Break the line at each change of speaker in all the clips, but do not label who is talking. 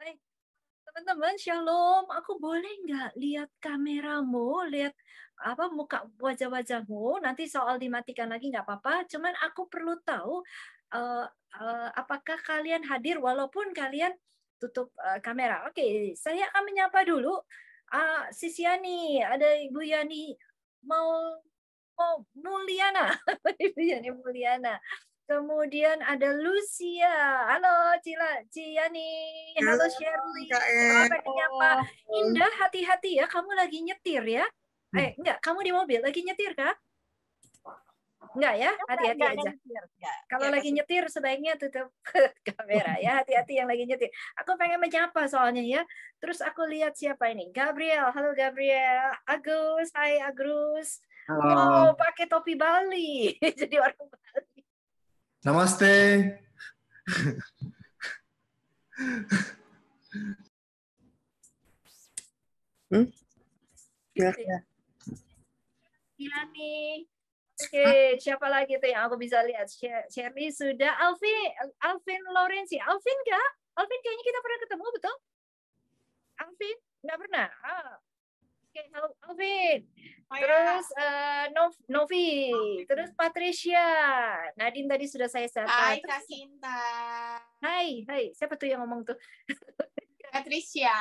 Baik. Teman-teman, shalom. Aku boleh nggak lihat kameramu, lihat apa muka wajah-wajahmu? Nanti soal dimatikan lagi nggak apa-apa. Cuman aku perlu tahu uh, uh, apakah kalian hadir walaupun kalian tutup uh, kamera. Oke, okay, saya akan menyapa dulu. Uh, Sis Yani, ada Ibu Yani mau mau Mulyana, Ibu Yani Mulyana. Kemudian ada Lucia. Halo Cila, Ciani. Halo, Halo Shirley. Apa menyapa? Indah, hati-hati ya. Kamu lagi nyetir ya? Eh, enggak, kamu di mobil lagi nyetir kah? Enggak ya, hati-hati aja. Kalau ya, lagi nyetir sebaiknya tutup kamera ya, hati-hati yang lagi nyetir. Aku pengen menyapa soalnya ya. Terus aku lihat siapa ini? Gabriel. Halo Gabriel. Agus, hai Agus. Halo. Oh, pakai topi Bali. Jadi orang Bali.
Namaste.
hmm? Ya, ya. Nih. Oke, siapa lagi tuh yang aku bisa lihat? Shirley sudah. Alvin, Alvin Lorenzi. Alvin kah? Alvin kayaknya kita pernah ketemu, betul? Alvin? Nggak pernah? Ah. Oke, Alvin. Terus uh, Novi. Terus Patricia. Nadine tadi sudah saya sapa.
Hai, Kak Sinta.
Hai, hai. Siapa tuh yang ngomong tuh?
Patricia.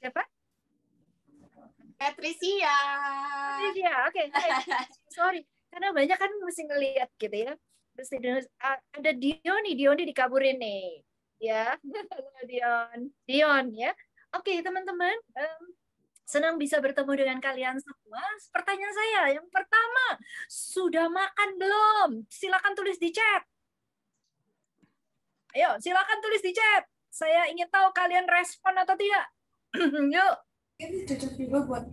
Siapa?
Patricia.
Patricia, oke. Okay. Sorry, karena banyak kan mesti ngelihat gitu ya. Mesti ada Dion nih, Dion dikaburin nih. Ya, Dion. Dion ya. Oke, okay, teman-teman. Um, senang bisa bertemu dengan kalian semua. Pertanyaan saya yang pertama, sudah makan belum? Silakan tulis di chat. Ayo, silakan tulis di chat. Saya ingin tahu kalian respon atau tidak. Yuk.
Ini cocok juga buat.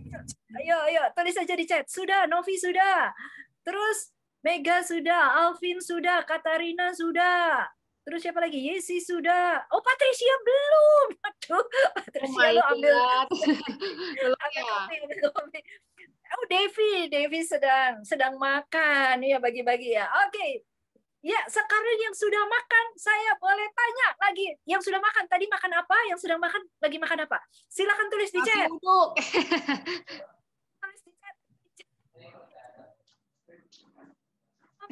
Ayo, ayo, tulis aja di chat. Sudah, Novi sudah. Terus Mega sudah, Alvin sudah, Katarina sudah. Terus siapa lagi? Yesi sudah. Oh, Patricia belum. Aduh, Patricia oh lo ambil. ambil oh, Devi, Devi sedang sedang makan ya bagi-bagi ya. Oke, okay. Ya, sekarang yang sudah makan, saya boleh tanya lagi. Yang sudah makan, tadi makan apa? Yang sudah makan, lagi makan apa? Silakan tulis di chat. tulis di chat.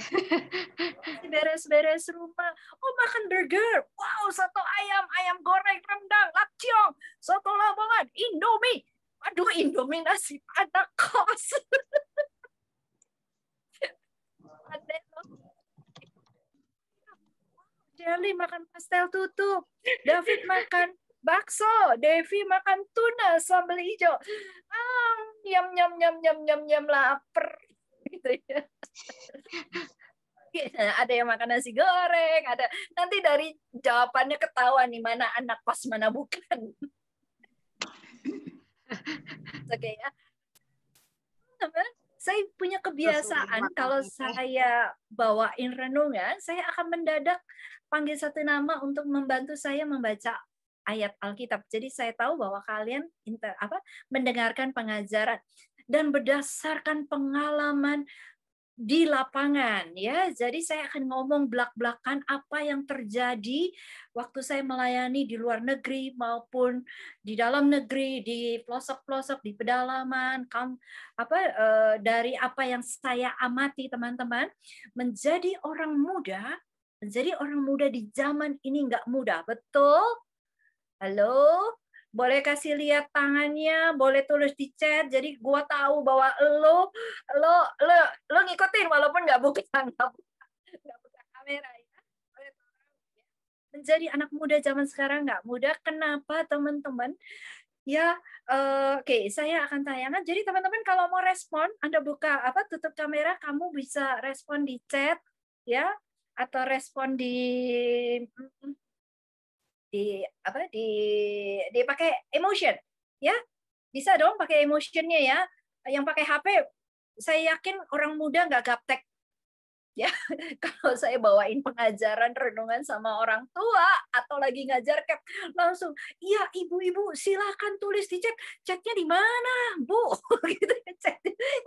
beres-beres rumah. Oh, makan burger. Wow, soto ayam, ayam goreng, rendang, lapciong, soto lamongan, indomie. Aduh, indomie nasi padang kos. Jelly makan pastel tutup. David makan bakso. Devi makan tuna sambal hijau. Ah, nyam nyam nyam nyam nyam nyam lapar. Gitu ya. ada yang makan nasi goreng, ada nanti dari jawabannya ketahuan nih mana anak pas mana bukan. Oke okay, ya. Saya punya kebiasaan kalau saya bawain renungan, saya akan mendadak panggil satu nama untuk membantu saya membaca ayat Alkitab. Jadi saya tahu bahwa kalian inter, apa mendengarkan pengajaran dan berdasarkan pengalaman di lapangan ya. Jadi saya akan ngomong belak-belakan apa yang terjadi waktu saya melayani di luar negeri maupun di dalam negeri, di pelosok-pelosok, di pedalaman, kam, apa eh, dari apa yang saya amati teman-teman menjadi orang muda jadi orang muda di zaman ini nggak mudah, betul? Halo? Boleh kasih lihat tangannya, boleh tulis di chat. Jadi gua tahu bahwa lo lo lo lo ngikutin walaupun nggak buka nggak buka, nggak buka kamera ya. Menjadi anak muda zaman sekarang nggak mudah. Kenapa teman-teman? Ya, uh, oke, okay, saya akan tayangkan. Jadi teman-teman kalau mau respon, Anda buka apa tutup kamera, kamu bisa respon di chat ya atau respon di di apa di dipakai emotion ya. Bisa dong pakai emotionnya ya. Yang pakai HP saya yakin orang muda nggak gaptek ya. Kalau saya bawain pengajaran renungan sama orang tua atau lagi ngajar cap langsung iya ibu-ibu silakan tulis di chat. Chatnya di mana bu? Gitu chat.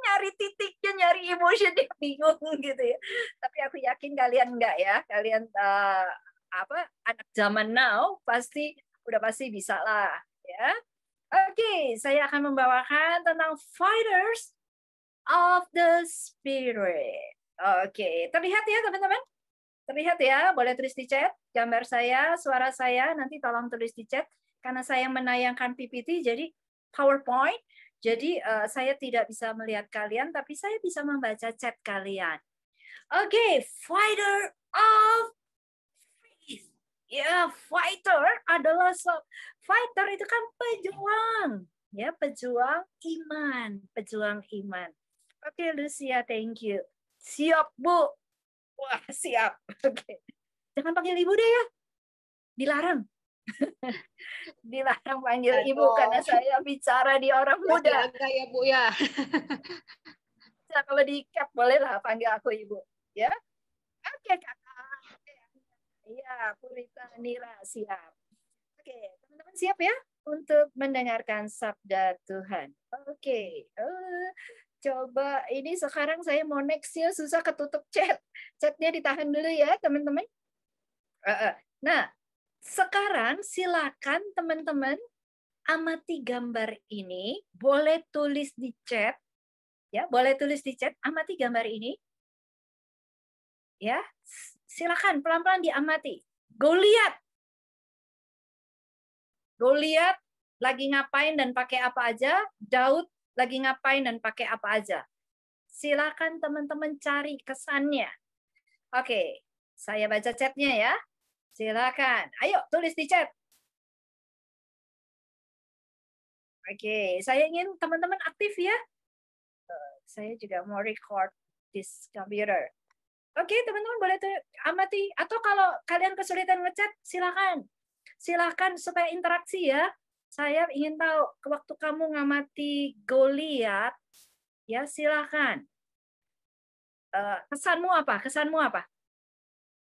Nyari titiknya nyari emotion dia bingung gitu ya. Tapi aku yakin kalian enggak ya. Kalian uh, apa anak zaman now pasti udah pasti bisa lah ya. Oke, saya akan membawakan tentang fighters of the spirit. Oke, terlihat ya teman-teman? Terlihat ya, boleh tulis di chat gambar saya, suara saya, nanti tolong tulis di chat karena saya menayangkan PPT jadi PowerPoint. Jadi uh, saya tidak bisa melihat kalian tapi saya bisa membaca chat kalian. Oke, okay, fighter of ya fighter adalah so, fighter itu kan pejuang. Ya pejuang iman pejuang iman. Oke okay, Lucia thank you. Siap bu. Wah siap. Oke. Okay. jangan panggil ibu deh ya. Dilarang. Dilarang panggil Aduh. ibu karena saya bicara di orang muda.
ya bu ya.
Nah, kalau di cap boleh lah panggil aku ibu. Ya. Oke okay, Iya, Purita Nira siap. Oke, teman-teman siap ya untuk mendengarkan sabda Tuhan. Oke, uh, coba ini sekarang saya mau next ya susah ketutup chat. Chatnya ditahan dulu ya teman-teman. Uh, uh. Nah, sekarang silakan teman-teman amati gambar ini. Boleh tulis di chat. Ya, boleh tulis di chat. Amati gambar ini. Ya, silakan pelan-pelan diamati. Goliat. Goliat lagi ngapain dan pakai apa aja? Daud lagi ngapain dan pakai apa aja? Silakan teman-teman cari kesannya. Oke, saya baca chatnya ya. Silakan. Ayo tulis di chat. Oke, saya ingin teman-teman aktif ya. Eh, saya juga mau record this computer. Oke, teman-teman boleh amati. Atau kalau kalian kesulitan ngechat, silakan. Silakan supaya interaksi ya. Saya ingin tahu waktu kamu ngamati Goliat, ya silakan. Uh, kesanmu apa? Kesanmu apa?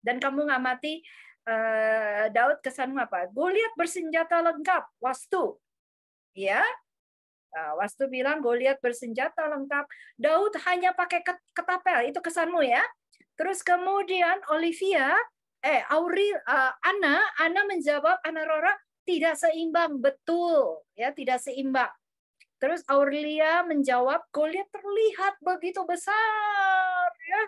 Dan kamu ngamati uh, Daud kesanmu apa? Goliat bersenjata lengkap, wastu. Ya, Nah, Wastu bilang Goliat bersenjata lengkap. Daud hanya pakai ketapel. Itu kesanmu ya. Terus kemudian Olivia, eh Auril, uh, Anna, Anna menjawab Anna Rora tidak seimbang, betul, ya tidak seimbang. Terus Aurelia menjawab Goliat terlihat begitu besar, ya.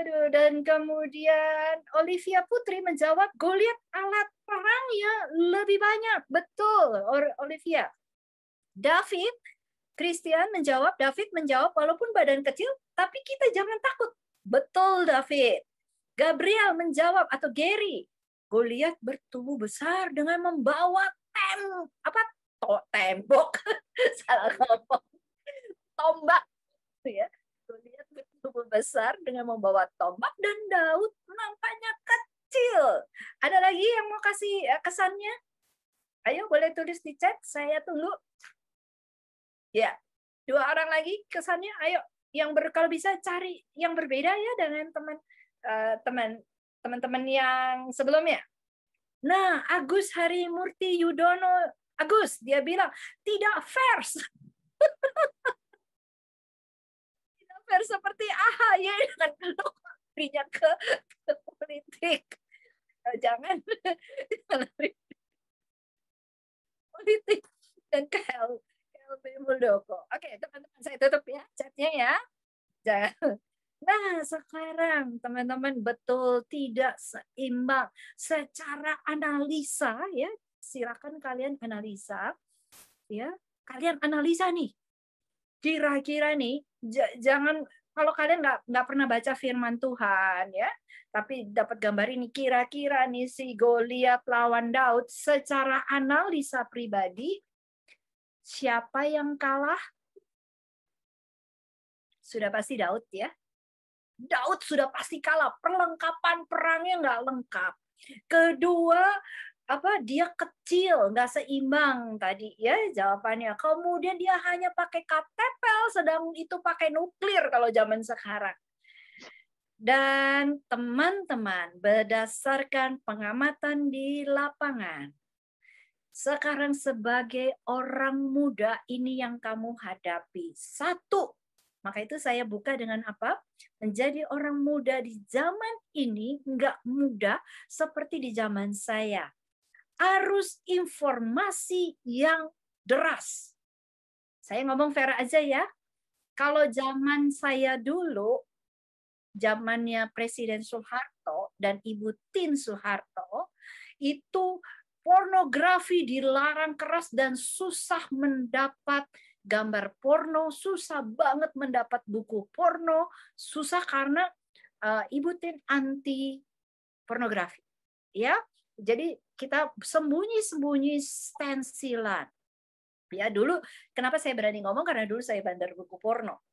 Aduh, dan kemudian Olivia Putri menjawab Goliat alat perangnya lebih banyak, betul, Olivia. David Christian menjawab, David menjawab walaupun badan kecil, tapi kita jangan takut Betul, David. Gabriel menjawab atau Gary, Goliat bertubuh besar dengan membawa tem apa? To, tembok. Salah ngomong. Tombak ya. Goliat bertubuh besar dengan membawa tombak dan Daud nampaknya kecil. Ada lagi yang mau kasih eh, kesannya? Ayo boleh tulis di chat. Saya tunggu ya dua orang lagi kesannya. Ayo yang ber, kalau bisa cari yang berbeda ya dengan teman uh, teman teman-teman yang sebelumnya. Nah, Agus Harimurti Yudono Agus dia bilang tidak fair. tidak fair seperti AHY dengan dirinya ke, ke politik. Eh, jangan politik dan ke LB Muldoko. Oke, teman-teman saya tutup ya chatnya ya. Nah, sekarang teman-teman betul tidak seimbang secara analisa ya. Silakan kalian analisa ya. Kalian analisa nih. Kira-kira nih jangan kalau kalian nggak nggak pernah baca firman Tuhan ya, tapi dapat gambar ini kira-kira nih si Goliat lawan Daud secara analisa pribadi Siapa yang kalah? Sudah pasti Daud ya. Daud sudah pasti kalah. Perlengkapan perangnya nggak lengkap. Kedua, apa dia kecil, nggak seimbang tadi ya jawabannya. Kemudian dia hanya pakai katepel, sedang itu pakai nuklir kalau zaman sekarang. Dan teman-teman, berdasarkan pengamatan di lapangan, sekarang sebagai orang muda ini yang kamu hadapi. Satu, Maka itu saya buka dengan apa? Menjadi orang muda di zaman ini nggak mudah seperti di zaman saya. Arus informasi yang deras. Saya ngomong fair aja ya. Kalau zaman saya dulu, zamannya Presiden Soeharto dan Ibu Tin Soeharto, itu pornografi dilarang keras dan susah mendapat gambar porno, susah banget mendapat buku porno, susah karena uh, Ibu Tin anti pornografi. Ya, jadi kita sembunyi-sembunyi stensilan. Ya, dulu kenapa saya berani ngomong karena dulu saya bandar buku porno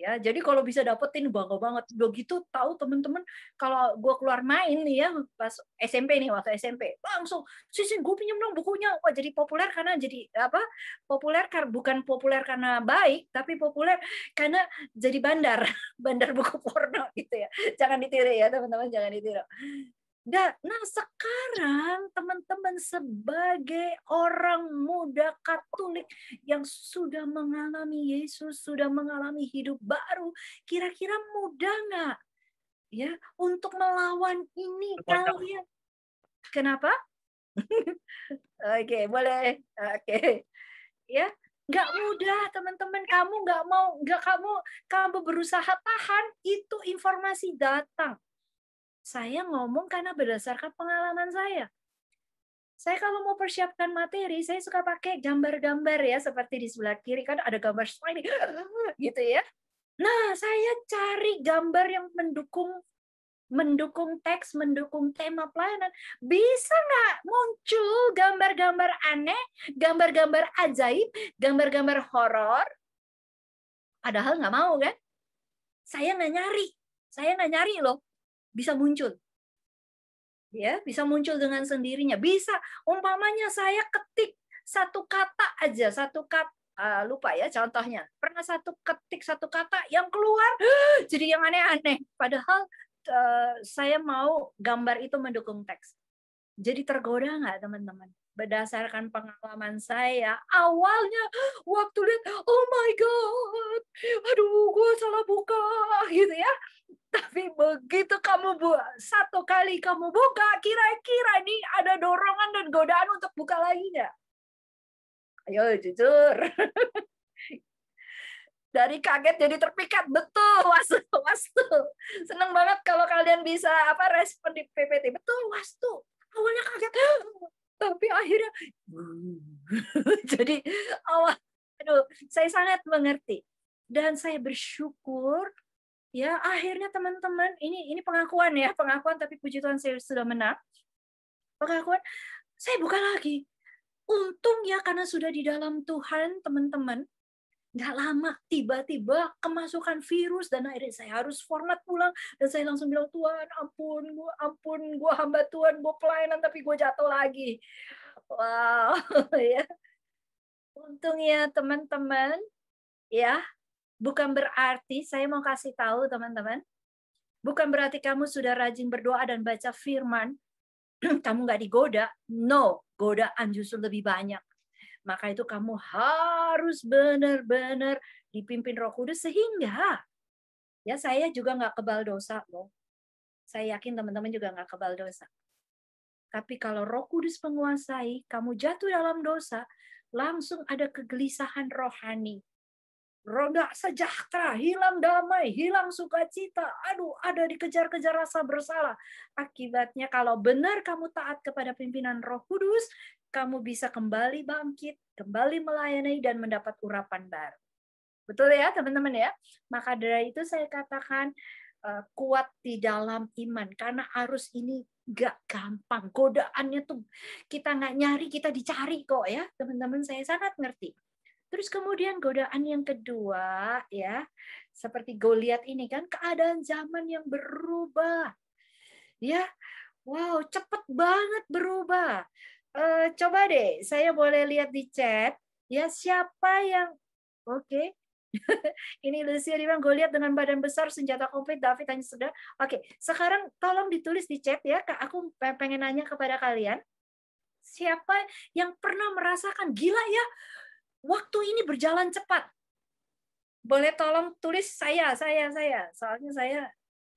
ya. Jadi kalau bisa dapetin bangga banget. Begitu tahu temen-temen kalau gue keluar main nih ya pas SMP nih waktu SMP langsung sisi gue pinjam dong bukunya. Wah jadi populer karena jadi apa populer karena bukan populer karena baik tapi populer karena jadi bandar bandar buku porno gitu ya. Jangan ditiru ya teman-teman jangan ditiru Nah, sekarang teman-teman sebagai orang muda Katolik yang sudah mengalami Yesus, sudah mengalami hidup baru, kira-kira mudah nggak ya untuk melawan ini kalian? Kenapa? Oke, boleh. Oke. Ya, nggak mudah teman-teman kamu nggak mau nggak kamu kamu berusaha tahan itu informasi datang saya ngomong karena berdasarkan pengalaman saya. Saya kalau mau persiapkan materi, saya suka pakai gambar-gambar ya, seperti di sebelah kiri kan ada gambar slide gitu ya. Nah, saya cari gambar yang mendukung mendukung teks, mendukung tema pelayanan. Bisa nggak muncul gambar-gambar aneh, gambar-gambar ajaib, gambar-gambar horor? Padahal nggak mau kan? Saya nggak nyari. Saya nggak nyari loh bisa muncul. Ya, bisa muncul dengan sendirinya. Bisa umpamanya saya ketik satu kata aja, satu kata uh, lupa ya contohnya. Pernah satu ketik satu kata yang keluar jadi yang aneh-aneh. Padahal uh, saya mau gambar itu mendukung teks. Jadi tergoda nggak teman-teman? berdasarkan pengalaman saya awalnya waktu lihat oh my god aduh gue salah buka gitu ya tapi begitu kamu buat satu kali kamu buka, kira-kira ini ada dorongan dan godaan untuk buka lagi nggak? Ayo jujur. Dari kaget jadi terpikat, betul wastu, wastu. Seneng banget kalau kalian bisa apa respon di PPT, betul wastu. Awalnya kaget, tapi akhirnya jadi awal, aduh, saya sangat mengerti dan saya bersyukur ya akhirnya teman-teman ini ini pengakuan ya pengakuan tapi puji Tuhan saya sudah menang. Pengakuan saya buka lagi. Untung ya karena sudah di dalam Tuhan teman-teman. Nggak lama tiba-tiba kemasukan virus dan akhirnya saya harus format pulang. Dan saya langsung bilang Tuhan ampun gua ampun gua hamba Tuhan gua pelayanan tapi gua jatuh lagi. Wow ya. Untung ya teman-teman ya Bukan berarti saya mau kasih tahu teman-teman, bukan berarti kamu sudah rajin berdoa dan baca firman, kamu nggak digoda. No, godaan justru lebih banyak. Maka itu kamu harus benar-benar dipimpin Roh Kudus sehingga ya saya juga nggak kebal dosa loh. Saya yakin teman-teman juga nggak kebal dosa. Tapi kalau Roh Kudus menguasai, kamu jatuh dalam dosa, langsung ada kegelisahan rohani roda sejahtera, hilang damai, hilang sukacita. Aduh, ada dikejar-kejar rasa bersalah. Akibatnya kalau benar kamu taat kepada pimpinan Roh Kudus, kamu bisa kembali bangkit, kembali melayani dan mendapat urapan baru. Betul ya, teman-teman ya? Maka dari itu saya katakan uh, kuat di dalam iman karena arus ini gak gampang. Godaannya tuh kita nggak nyari, kita dicari kok ya, teman-teman. Saya sangat ngerti. Terus kemudian godaan yang kedua ya, seperti Goliat ini kan keadaan zaman yang berubah. Ya. Wow, cepet banget berubah. Uh, coba deh, saya boleh lihat di chat ya siapa yang oke. Okay. ini Lucia bilang Goliat dengan badan besar senjata komplit David hanya sudah. Oke, okay. sekarang tolong ditulis di chat ya. Kak, aku pengen nanya kepada kalian. Siapa yang pernah merasakan gila ya? Waktu ini berjalan cepat. boleh tolong tulis saya, saya, saya. Soalnya saya,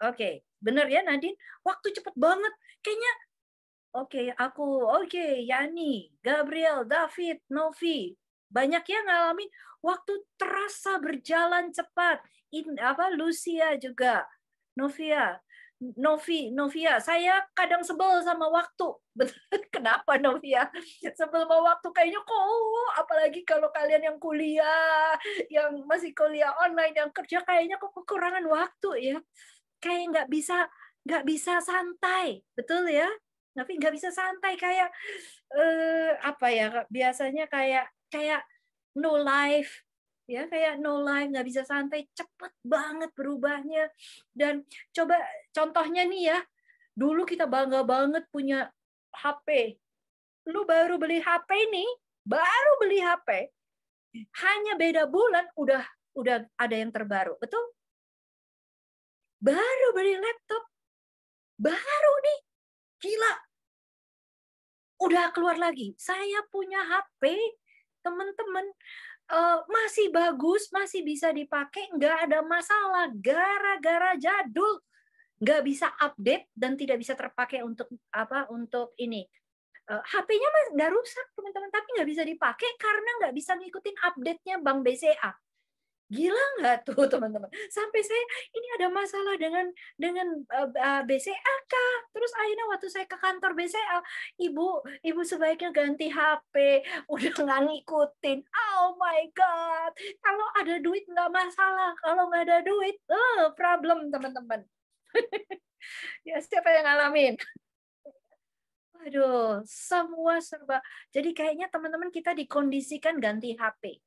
oke, okay. bener ya Nadine? Waktu cepet banget. Kayaknya, oke, okay, aku, oke, okay, Yani, Gabriel, David, Novi. Banyak yang ngalamin waktu terasa berjalan cepat. In, apa Lucia juga, Novia. Novi, Novia, saya kadang sebel sama waktu. Kenapa Novia? Sebel sama waktu kayaknya kok, apalagi kalau kalian yang kuliah, yang masih kuliah online, yang kerja kayaknya kok kekurangan waktu ya. Kayak nggak bisa nggak bisa santai, betul ya? Tapi nggak bisa santai kayak eh, apa ya? Biasanya kayak kayak no life, ya kayak no life nggak bisa santai cepet banget berubahnya. Dan coba contohnya nih ya dulu kita bangga banget punya HP lu baru beli HP nih baru beli HP hanya beda bulan udah udah ada yang terbaru betul? Baru beli laptop baru nih gila. Udah keluar lagi saya punya HP teman-teman uh, masih bagus, masih bisa dipakai, nggak ada masalah. Gara-gara jadul, nggak bisa update dan tidak bisa terpakai untuk apa? Untuk ini. Uh, HP-nya nggak rusak teman-teman, tapi nggak bisa dipakai karena nggak bisa ngikutin update-nya Bank BCA. Gila nggak tuh teman-teman? Sampai saya ini ada masalah dengan dengan uh, eh, eh, BCA kah? Terus akhirnya waktu saya ke kantor BCA, ibu ibu sebaiknya ganti HP, udah nggak ngikutin. Oh my god, kalau ada duit nggak masalah, kalau nggak ada duit, uh, problem teman-teman. ya siapa yang ngalamin? Aduh, semua serba. Jadi kayaknya teman-teman kita dikondisikan ganti HP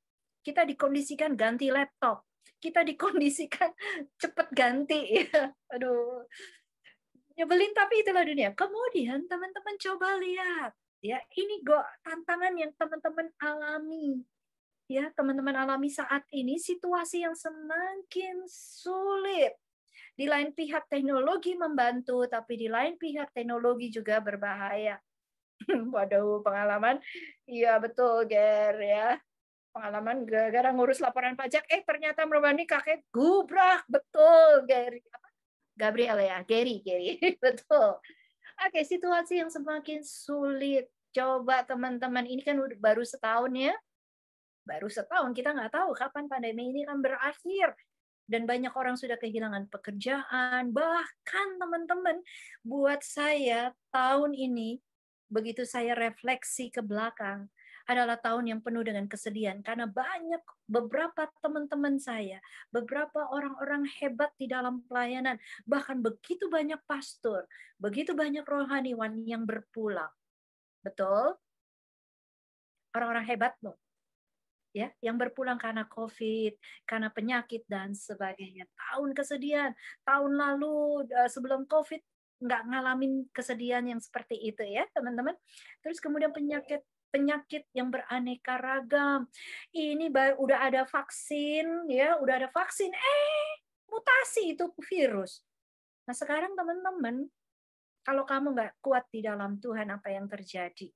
kita dikondisikan ganti laptop, kita dikondisikan cepet ganti. Aduh. Nyebelin tapi itulah dunia. Kemudian teman-teman coba lihat ya, ini go tantangan yang teman-teman alami. Ya, teman-teman alami saat ini situasi yang semakin sulit. Di lain pihak teknologi membantu, tapi di lain pihak teknologi juga berbahaya. Waduh, pengalaman. Iya betul, Ger ya pengalaman gara-gara ngurus laporan pajak. Eh ternyata merubani kakek gubrak. Betul Gary. Apa? Gabriel ya? Gary Gary. Betul. Oke situasi yang semakin sulit. Coba teman-teman ini kan baru setahun ya. Baru setahun kita nggak tahu kapan pandemi ini akan berakhir. Dan banyak orang sudah kehilangan pekerjaan. Bahkan teman-teman buat saya tahun ini begitu saya refleksi ke belakang adalah tahun yang penuh dengan kesedihan karena banyak beberapa teman-teman saya, beberapa orang-orang hebat di dalam pelayanan, bahkan begitu banyak pastor, begitu banyak rohaniwan yang berpulang. Betul? Orang-orang hebat loh. Ya, yang berpulang karena COVID, karena penyakit dan sebagainya. Tahun kesedihan, tahun lalu eh, sebelum COVID nggak ngalamin kesedihan yang seperti itu ya teman-teman. Terus kemudian penyakit penyakit yang beraneka ragam. Ini udah ada vaksin ya, udah ada vaksin eh mutasi itu virus. Nah, sekarang teman-teman kalau kamu nggak kuat di dalam Tuhan apa yang terjadi?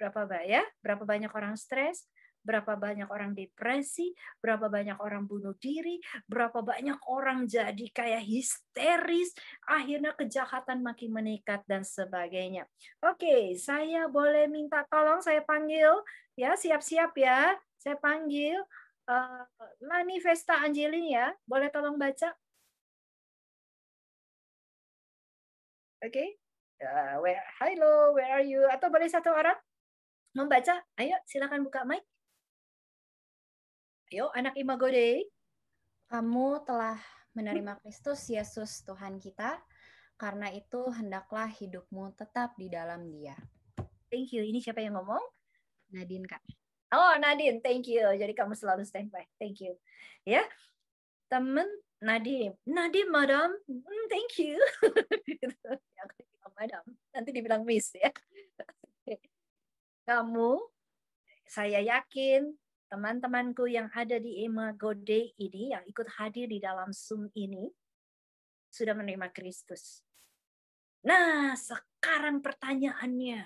Berapa banyak? Ya? Berapa banyak orang stres? Berapa banyak orang depresi, berapa banyak orang bunuh diri, berapa banyak orang jadi kayak histeris, akhirnya kejahatan makin meningkat dan sebagainya. Oke, saya boleh minta tolong saya panggil ya, siap-siap ya. Saya panggil uh, Lani Vesta Angelin ya. Boleh tolong baca? Oke. Okay. Uh, where, hello, where are you? Atau boleh satu orang membaca? Ayo, silakan buka mic. Yuk, anak Imago Day.
Kamu telah menerima Kristus Yesus Tuhan kita, karena itu hendaklah hidupmu tetap di dalam dia.
Thank you. Ini siapa yang ngomong?
Nadine, Kak.
Oh, Nadine, thank you. Jadi kamu selalu standby. Thank you. Ya, temen Nadine. Nadine, madam. Mm, thank you. madam. Nanti dibilang miss ya. Kamu, saya yakin teman-temanku yang ada di Imago Day ini, yang ikut hadir di dalam Zoom ini, sudah menerima Kristus. Nah, sekarang pertanyaannya,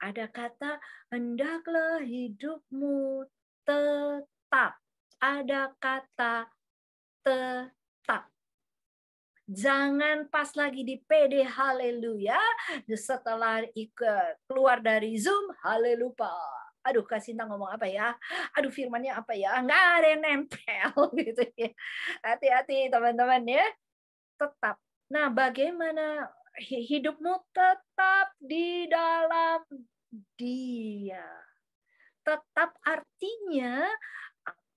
ada kata, hendaklah hidupmu tetap. ada kata tetap. Jangan pas lagi di PD haleluya setelah ikut keluar dari Zoom haleluya. Aduh Kak Sinta ngomong apa ya? Aduh firmannya apa ya? Nggak ada yang nempel gitu ya. Hati-hati teman-teman ya. Tetap. Nah, bagaimana hidupmu tetap di dalam dia. Tetap artinya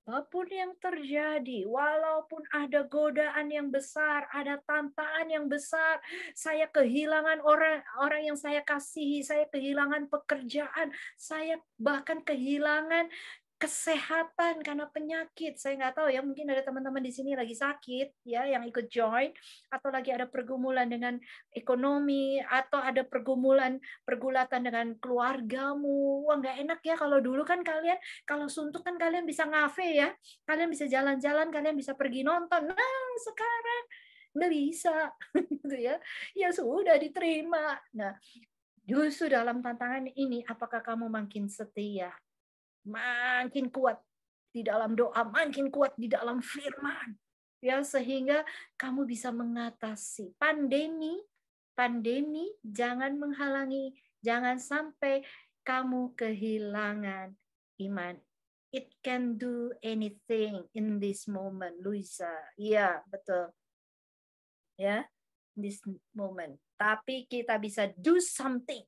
apa pun yang terjadi, walaupun ada godaan yang besar, ada tantangan yang besar, saya kehilangan orang orang yang saya kasihi, saya kehilangan pekerjaan, saya bahkan kehilangan kesehatan karena penyakit. Saya nggak tahu ya, mungkin ada teman-teman di sini lagi sakit ya yang ikut join atau lagi ada pergumulan dengan ekonomi atau ada pergumulan pergulatan dengan keluargamu. Wah, nggak enak ya kalau dulu kan kalian kalau suntuk kan kalian bisa ngafe ya. Kalian bisa jalan-jalan, kalian bisa pergi nonton. Nah, sekarang nggak bisa gitu ya. Ya sudah diterima. Nah, justru dalam tantangan ini apakah kamu makin setia makin kuat di dalam doa, makin kuat di dalam firman. Ya, sehingga kamu bisa mengatasi pandemi. Pandemi jangan menghalangi, jangan sampai kamu kehilangan iman. It can do anything in this moment, Luisa. Iya, betul. Ya, this moment. Tapi kita bisa do something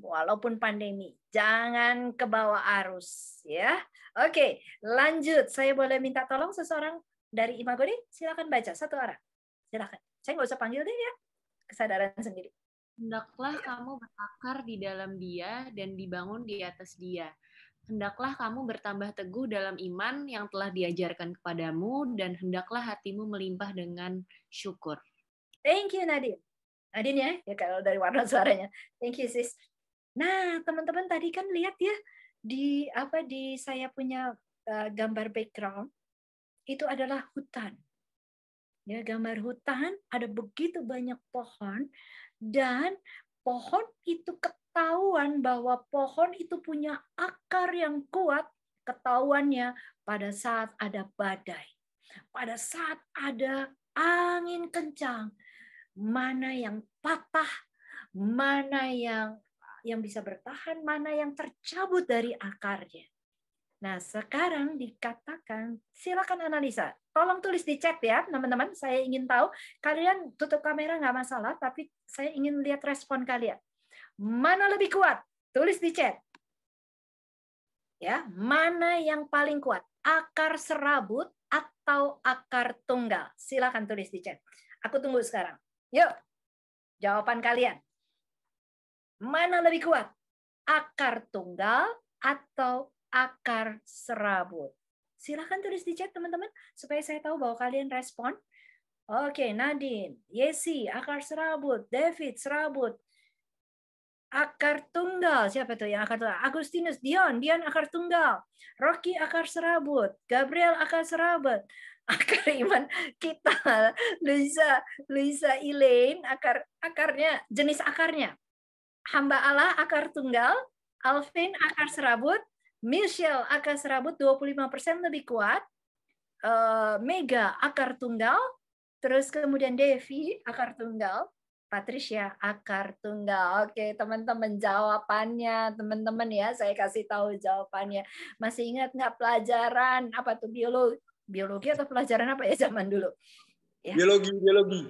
walaupun pandemi. Jangan ke bawah arus ya. Oke, lanjut. Saya boleh minta tolong seseorang dari Imagodi? Silakan baca satu orang. Silakan. Saya nggak usah panggil deh ya. Kesadaran sendiri.
Hendaklah kamu berakar di dalam dia dan dibangun di atas dia. Hendaklah kamu bertambah teguh dalam iman yang telah diajarkan kepadamu dan hendaklah hatimu melimpah dengan syukur.
Thank you Nadine. Nadine ya, ya kalau dari warna suaranya. Thank you sis. Nah, teman-teman tadi kan lihat ya di apa di saya punya uh, gambar background itu adalah hutan. Ya, gambar hutan ada begitu banyak pohon dan pohon itu ketahuan bahwa pohon itu punya akar yang kuat ketahuannya pada saat ada badai. Pada saat ada angin kencang, mana yang patah, mana yang yang bisa bertahan, mana yang tercabut dari akarnya. Nah, sekarang dikatakan, silakan analisa. Tolong tulis di chat ya, teman-teman. Saya ingin tahu, kalian tutup kamera nggak masalah, tapi saya ingin lihat respon kalian. Mana lebih kuat? Tulis di chat. Ya, mana yang paling kuat? Akar serabut atau akar tunggal? Silakan tulis di chat. Aku tunggu sekarang. Yuk, jawaban kalian. Mana lebih kuat? Akar tunggal atau akar serabut? Silahkan tulis di chat teman-teman supaya saya tahu bahwa kalian respon. Oke, Nadine, Yesi, akar serabut, David, serabut, akar tunggal. Siapa tuh yang akar tunggal? Agustinus, Dion, Dion akar tunggal. Rocky akar serabut, Gabriel akar serabut. Akar iman kita, Luisa, Luisa Elaine akar akarnya jenis akarnya hamba Allah akar tunggal, Alvin akar serabut, Michelle akar serabut 25% lebih kuat, uh, Mega akar tunggal, terus kemudian Devi akar tunggal, Patricia akar tunggal. Oke, teman-teman jawabannya, teman-teman ya, saya kasih tahu jawabannya. Masih ingat nggak pelajaran apa tuh biologi? Biologi atau pelajaran apa ya zaman dulu?
Ya. Biologi, biologi.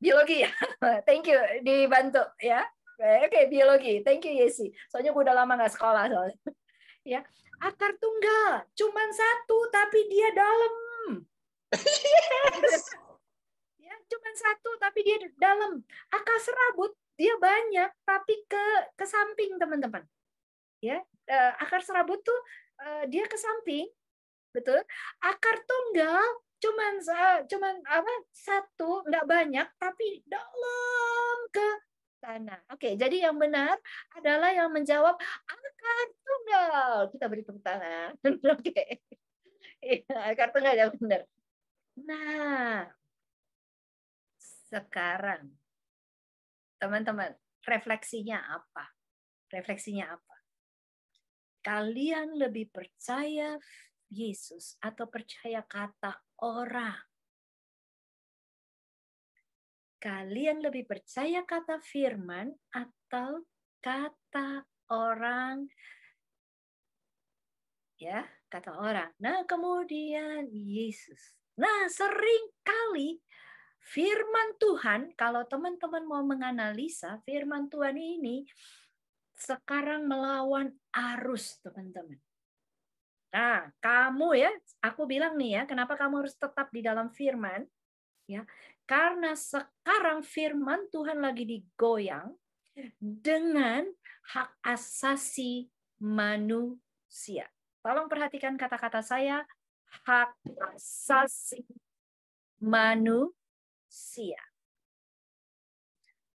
Biologi ya. Thank you dibantu ya. Oke, okay, biologi. Thank you, Yesi. Soalnya gue udah lama nggak sekolah soalnya. ya, akar tunggal, cuman satu tapi dia dalam. yes. ya, cuman satu tapi dia dalam. Akar serabut dia banyak tapi ke ke samping teman-teman. Ya, uh, akar serabut tuh uh, dia ke samping, betul. Akar tunggal cuman cuman apa satu nggak banyak tapi dalam ke sana. Oke, jadi yang benar adalah yang menjawab akar tunggal. Kita beri tepuk tangan. Oke. Ya, akar tunggal yang benar. Nah, sekarang teman-teman, refleksinya apa? Refleksinya apa? Kalian lebih percaya Yesus atau percaya kata orang? Kalian lebih percaya kata firman atau kata orang? Ya, kata orang. Nah, kemudian Yesus. Nah, sering kali firman Tuhan, kalau teman-teman mau menganalisa firman Tuhan ini sekarang melawan arus, teman-teman. Nah, kamu ya, aku bilang nih ya, kenapa kamu harus tetap di dalam firman? Ya, karena sekarang firman Tuhan lagi digoyang dengan hak asasi manusia. Tolong perhatikan kata-kata saya, hak asasi manusia.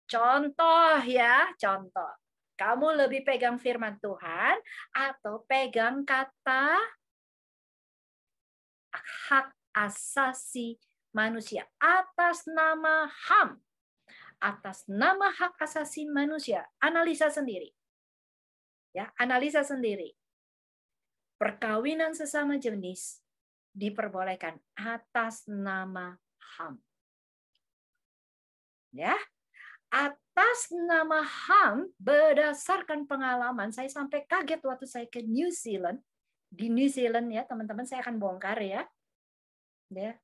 Contoh ya, contoh kamu lebih pegang firman Tuhan atau pegang kata hak asasi manusia atas nama HAM. Atas nama hak asasi manusia, analisa sendiri. Ya, analisa sendiri. Perkawinan sesama jenis diperbolehkan atas nama HAM. Ya, atas nama HAM berdasarkan pengalaman saya sampai kaget waktu saya ke New Zealand di New Zealand ya teman-teman saya akan bongkar ya ya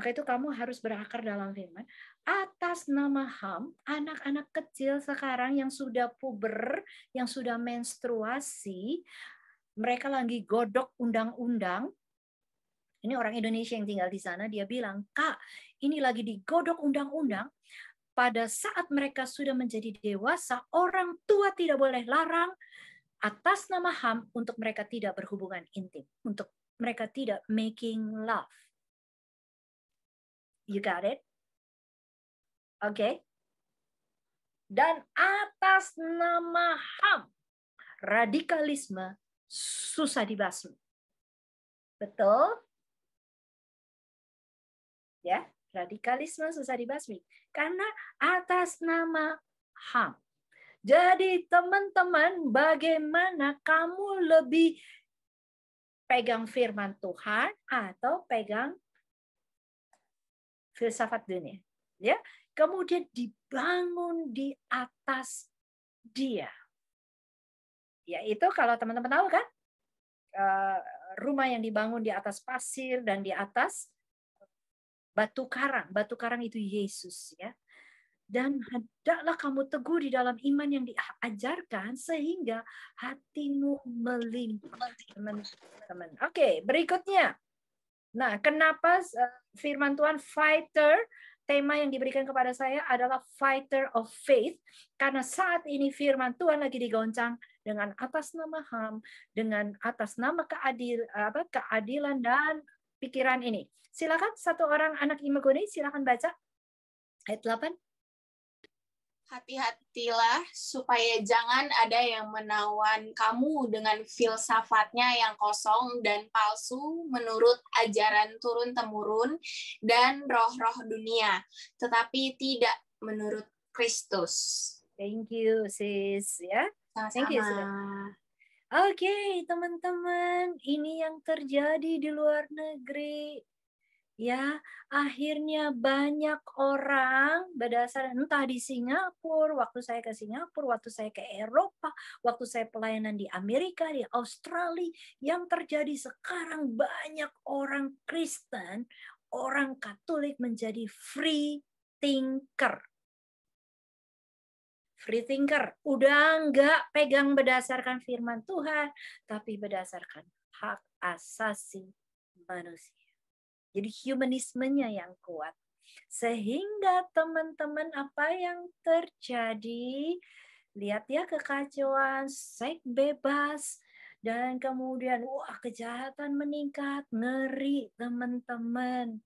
maka itu kamu harus berakar dalam firman atas nama HAM anak-anak kecil sekarang yang sudah puber yang sudah menstruasi mereka lagi godok undang-undang ini orang Indonesia yang tinggal di sana dia bilang kak ini lagi digodok undang-undang pada saat mereka sudah menjadi dewasa, orang tua tidak boleh larang atas nama HAM untuk mereka tidak berhubungan intim, untuk mereka tidak making love. You got it? Oke. Okay. Dan atas nama HAM, radikalisme susah dibasmi. Betul? Ya, radikalisme susah dibasmi karena atas nama HAM. Jadi teman-teman, bagaimana kamu lebih pegang firman Tuhan atau pegang filsafat dunia? Ya, kemudian dibangun di atas dia. Ya, itu kalau teman-teman tahu kan, eh, rumah yang dibangun di atas pasir dan di atas batu karang. Batu karang itu Yesus ya. Dan hendaklah kamu teguh di dalam iman yang diajarkan sehingga hatimu melimpah. Teman-teman. Oke, berikutnya. Nah, kenapa eh, firman Tuhan fighter tema yang diberikan kepada saya adalah fighter of faith karena saat ini firman Tuhan lagi digoncang dengan atas nama HAM, dengan atas nama keadil apa keadilan dan pikiran ini. Silakan satu orang anak Imagone silakan baca ayat 8.
Hati-hatilah supaya jangan ada yang menawan kamu dengan filsafatnya yang kosong dan palsu menurut ajaran turun-temurun dan roh-roh dunia, tetapi tidak menurut Kristus.
Thank you, sis. Ya,
Sama-sama.
Thank you, Oke, teman-teman, ini yang terjadi di luar negeri ya akhirnya banyak orang berdasarkan entah di Singapura, waktu saya ke Singapura, waktu saya ke Eropa, waktu saya pelayanan di Amerika, di Australia, yang terjadi sekarang banyak orang Kristen, orang Katolik menjadi free thinker. Free thinker, udah nggak pegang berdasarkan firman Tuhan, tapi berdasarkan hak asasi manusia. Jadi humanismenya yang kuat. Sehingga teman-teman apa yang terjadi? Lihat ya kekacauan, seks bebas, dan kemudian wah kejahatan meningkat, ngeri teman-teman.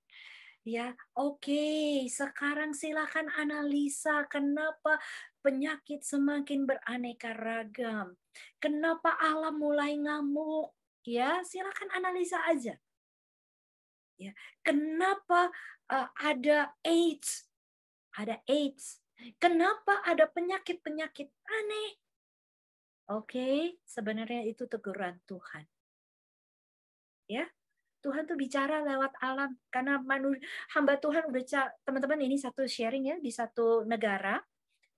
Ya, oke. Okay. Sekarang silakan analisa kenapa penyakit semakin beraneka ragam. Kenapa alam mulai ngamuk? Ya, silakan analisa aja. Ya, kenapa uh, ada AIDS? Ada AIDS. Kenapa ada penyakit-penyakit aneh? Oke, okay, sebenarnya itu teguran Tuhan. Ya, Tuhan tuh bicara lewat alam karena manu, hamba Tuhan udah teman-teman ini satu sharing ya di satu negara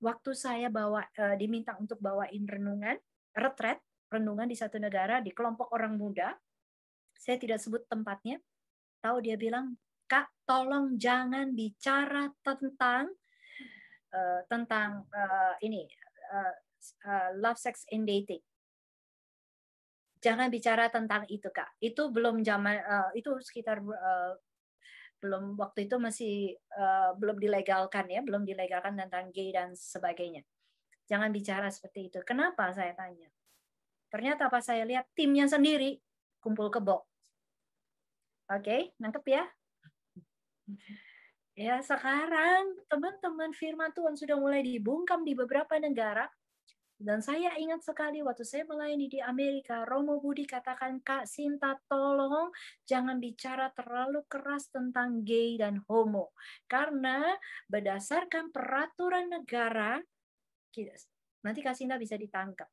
waktu saya bawa uh, diminta untuk bawain renungan retret renungan di satu negara di kelompok orang muda saya tidak sebut tempatnya tahu dia bilang kak tolong jangan bicara tentang uh, tentang uh, ini uh, uh, love sex and dating. Jangan bicara tentang itu kak. Itu belum zaman uh, itu sekitar uh, belum waktu itu masih uh, belum dilegalkan ya belum dilegalkan tentang gay dan sebagainya. Jangan bicara seperti itu. Kenapa? Saya tanya. Ternyata pas saya lihat timnya sendiri kumpul kebo oke nangkep ya ya sekarang teman-teman firman Tuhan sudah mulai dibungkam di beberapa negara dan saya ingat sekali waktu saya melayani di Amerika, Romo Budi katakan, Kak Sinta tolong jangan bicara terlalu keras tentang gay dan homo. Karena berdasarkan peraturan negara, nanti Kak Sinta bisa ditangkap.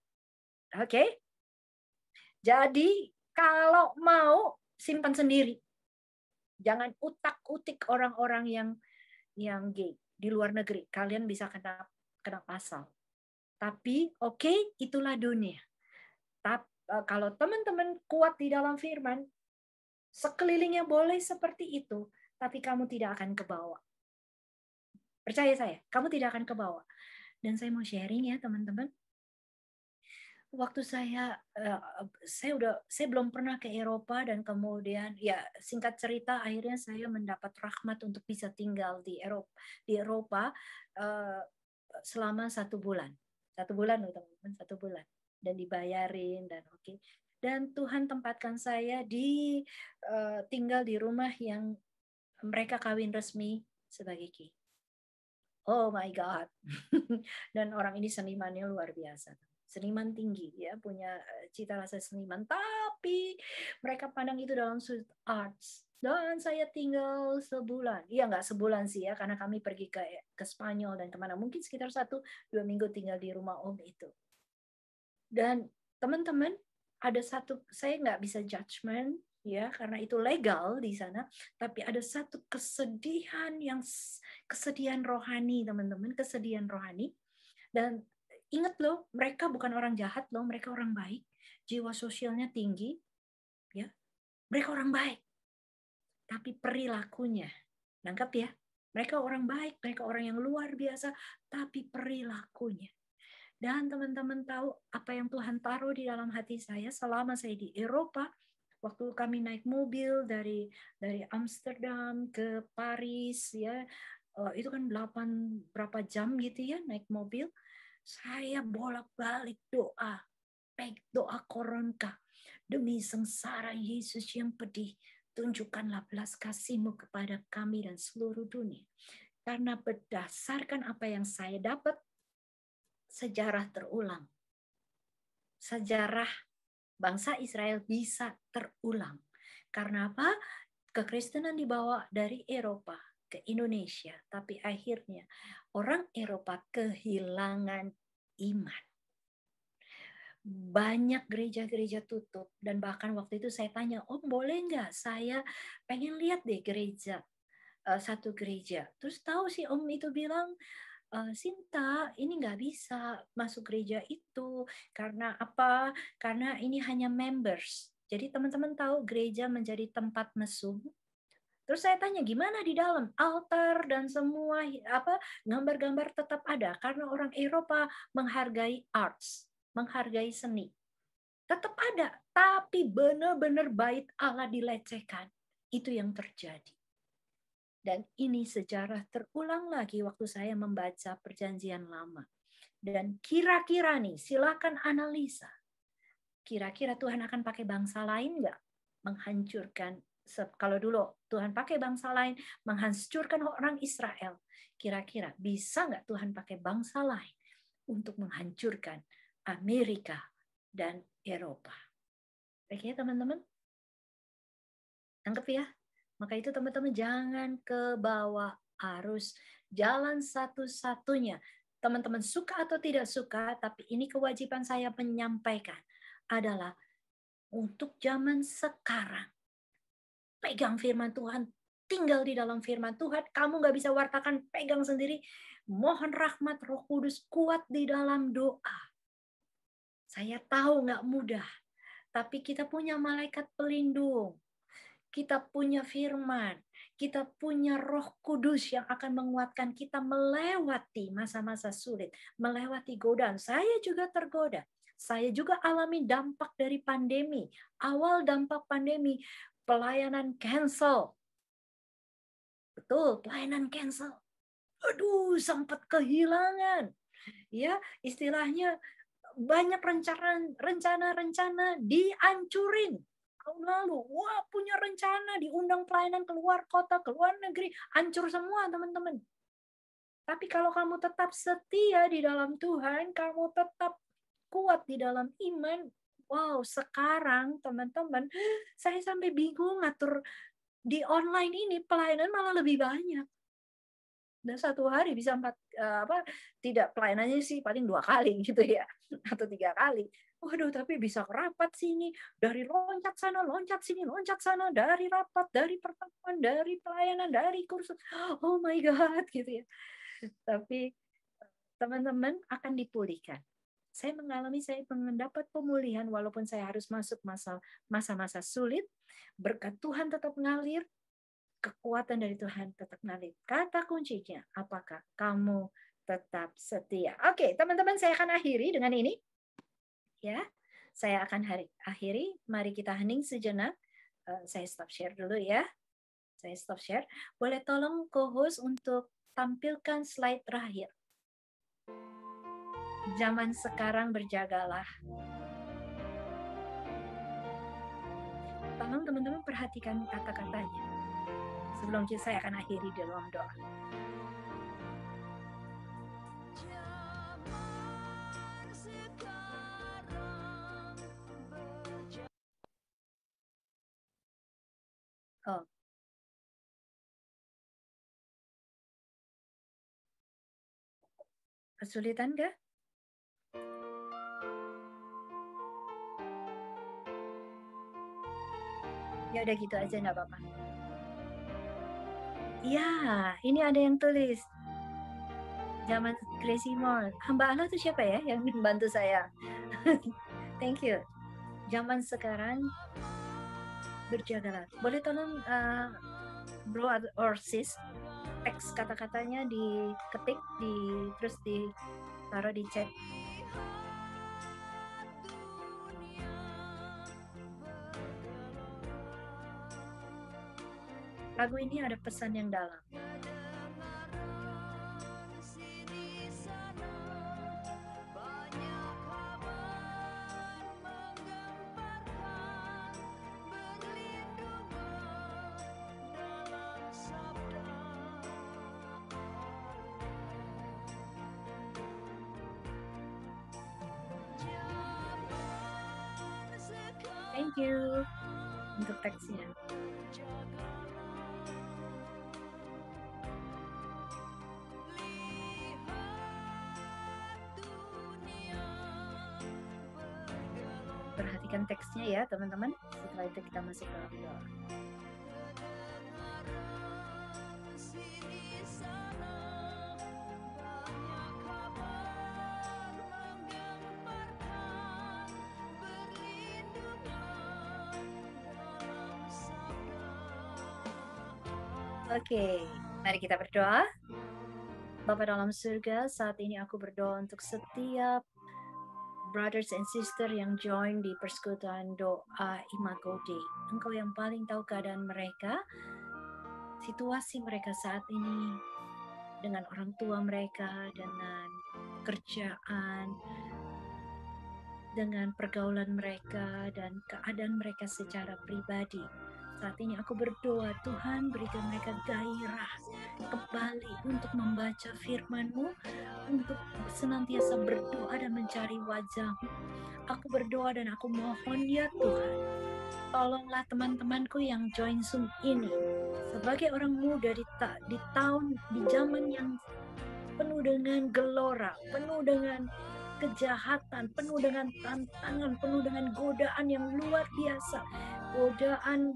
Oke? Okay? Jadi kalau mau simpan sendiri. Jangan utak-utik orang-orang yang yang gay di luar negeri. Kalian bisa kena kena pasal. Tapi oke, okay, itulah dunia. Tapi eh, kalau teman-teman kuat di dalam firman, sekelilingnya boleh seperti itu, tapi kamu tidak akan ke bawah. Percaya saya, kamu tidak akan ke bawah. Dan saya mau sharing ya, teman-teman. Waktu saya eh, saya udah saya belum pernah ke Eropa dan kemudian ya singkat cerita akhirnya saya mendapat rahmat untuk bisa tinggal di Eropa di Eropa eh, selama satu bulan. Satu bulan teman-teman satu bulan. Dan dibayarin dan oke. Okay. dan Tuhan tempatkan saya di uh, tinggal di rumah yang mereka kawin resmi sebagai ki. Oh my god. Dan orang ini senimannya luar biasa seniman tinggi ya punya eh, cita rasa seniman tapi mereka pandang itu dalam sudut arts dan saya tinggal sebulan. Iya nggak sebulan sih ya, karena kami pergi ke ke Spanyol dan ke mana mungkin sekitar satu dua minggu tinggal di rumah om itu. Dan teman-teman ada satu saya nggak bisa judgement ya karena itu legal di sana, tapi ada satu kesedihan yang kesedihan rohani teman-teman, kesedihan rohani. Dan ingat loh, mereka bukan orang jahat loh, mereka orang baik, jiwa sosialnya tinggi, ya, mereka orang baik tapi perilakunya. Nangkap ya? Mereka orang baik, mereka orang yang luar biasa, tapi perilakunya. Dan teman-teman tahu apa yang Tuhan taruh di dalam hati saya selama saya di Eropa, waktu kami naik mobil dari dari Amsterdam ke Paris ya, uh, itu kan 8 berapa jam gitu ya naik mobil. Saya bolak-balik doa, baik doa koronka demi sengsara Yesus yang pedih, tunjukkanlah belas kasihmu kepada kami dan seluruh dunia. Karena berdasarkan apa yang saya dapat, sejarah terulang. Sejarah bangsa Israel bisa terulang. Karena apa? Kekristenan dibawa dari Eropa ke Indonesia, tapi akhirnya orang Eropa kehilangan iman. Banyak gereja-gereja tutup dan bahkan waktu itu saya tanya om boleh nggak saya pengen lihat deh gereja uh, satu gereja? Terus tahu sih om itu bilang uh, Sinta ini nggak bisa masuk gereja itu karena apa? Karena ini hanya members. Jadi teman-teman tahu gereja menjadi tempat mesum Terus saya tanya gimana di dalam altar dan semua apa gambar-gambar tetap ada karena orang Eropa menghargai arts menghargai seni. Tetap ada, tapi benar-benar bait Allah dilecehkan. Itu yang terjadi. Dan ini sejarah terulang lagi waktu saya membaca perjanjian lama. Dan kira-kira nih, silakan analisa. Kira-kira Tuhan akan pakai bangsa lain nggak? Menghancurkan, kalau dulu Tuhan pakai bangsa lain, menghancurkan orang Israel. Kira-kira bisa nggak Tuhan pakai bangsa lain untuk menghancurkan Amerika, dan Eropa. Oke teman-teman? Tangkap ya? Maka itu teman-teman jangan ke bawah arus. Jalan satu-satunya. Teman-teman suka atau tidak suka, tapi ini kewajiban saya menyampaikan adalah untuk zaman sekarang. Pegang firman Tuhan, tinggal di dalam firman Tuhan. Kamu nggak bisa wartakan, pegang sendiri. Mohon rahmat Roh Kudus kuat di dalam doa. Saya tahu nggak mudah, tapi kita punya malaikat pelindung. Kita punya firman, kita punya Roh Kudus yang akan menguatkan kita melewati masa-masa sulit, melewati godaan. Saya juga tergoda. Saya juga alami dampak dari pandemi. Awal dampak pandemi, pelayanan cancel. Betul, pelayanan cancel. Aduh, sempat kehilangan. Ya, istilahnya banyak rencana rencana-rencana dihancurin tahun lalu. Wah, punya rencana diundang pelayanan keluar kota, keluar negeri, hancur semua, teman-teman. Tapi kalau kamu tetap setia di dalam Tuhan, kamu tetap kuat di dalam iman, wow, sekarang teman-teman, saya sampai bingung ngatur di online ini pelayanan malah lebih banyak. Dan satu hari bisa empat uh, apa tidak pelayanannya sih paling dua kali gitu ya atau tiga kali. Waduh, tapi bisa rapat sini, dari loncat sana, loncat sini, loncat sana, dari rapat, dari pertemuan, dari pelayanan, dari kursus. Oh my God, gitu ya. Tapi teman-teman akan dipulihkan saya mengalami saya mendapat pemulihan walaupun saya harus masuk masa masa-masa sulit berkat Tuhan tetap mengalir kekuatan dari Tuhan tetap mengalir kata kuncinya apakah kamu tetap setia? Oke teman-teman saya akan akhiri dengan ini. Ya saya akan hari, akhiri. Mari kita hening sejenak. Uh, saya stop share dulu ya. Saya stop share. Boleh tolong co-host untuk tampilkan slide terakhir zaman sekarang berjagalah. Tolong teman-teman perhatikan kata-katanya. Sebelum saya akan akhiri dalam doa. Oh. Kesulitan gak? Ya udah gitu aja nggak apa-apa. Iya, ini ada yang tulis. Zaman Crazy More. Hamba Allah itu siapa ya yang membantu saya? Thank you. Zaman sekarang berjagalah. Boleh tolong uh, bro or sis teks kata-katanya diketik di terus di taruh di chat Lagu ini ada pesan yang dalam. Thank you untuk teksnya. Teksnya ya teman-teman. Setelah itu kita masuk ke doa. Oke, mari kita berdoa. Bapak dalam surga, saat ini aku berdoa untuk setiap brothers and sister yang join di persekutuan doa Imago Day. Engkau yang paling tahu keadaan mereka, situasi mereka saat ini dengan orang tua mereka, dengan kerjaan, dengan pergaulan mereka dan keadaan mereka secara pribadi. Ini aku berdoa, Tuhan berikan mereka gairah kembali untuk membaca firman-Mu, untuk senantiasa berdoa dan mencari wajah-Mu. Aku berdoa dan aku mohon ya Tuhan, tolonglah teman-temanku yang join Zoom ini sebagai orang muda di, ta di tahun, di zaman yang penuh dengan gelora, penuh dengan kejahatan, penuh dengan tantangan, penuh dengan godaan yang luar biasa. Godaan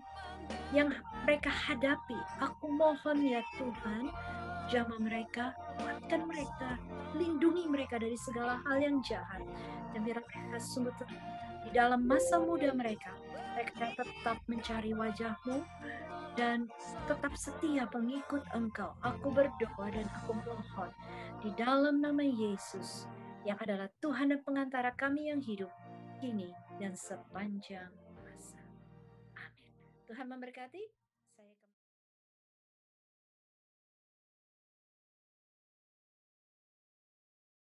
yang mereka hadapi. Aku mohon ya Tuhan, jama mereka, kuatkan mereka, lindungi mereka dari segala hal yang jahat. Dan biar mereka sungguh di dalam masa muda mereka, mereka tetap mencari wajahmu dan tetap setia pengikut engkau. Aku berdoa dan aku mohon di dalam nama Yesus yang adalah Tuhan dan pengantara kami yang hidup kini dan sepanjang. Tuhan memberkati.